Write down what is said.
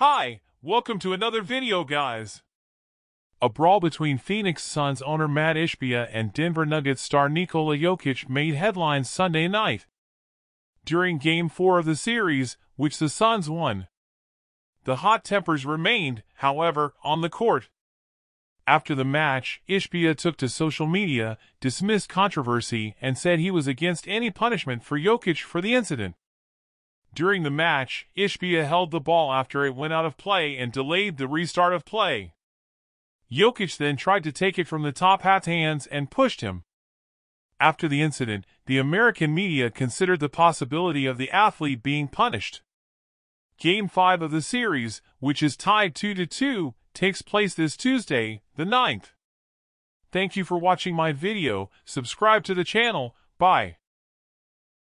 Hi, welcome to another video guys. A brawl between Phoenix Suns owner Matt Ishbia and Denver Nuggets star Nikola Jokic made headlines Sunday night. During Game 4 of the series, which the Suns won. The hot tempers remained, however, on the court. After the match, Ishbia took to social media, dismissed controversy, and said he was against any punishment for Jokic for the incident. During the match, Ishbia held the ball after it went out of play and delayed the restart of play. Jokic then tried to take it from the top hat's hands and pushed him. After the incident, the American media considered the possibility of the athlete being punished. Game 5 of the series, which is tied two to two, takes place this Tuesday, the 9th. Thank you for watching my video, subscribe to the channel, bye.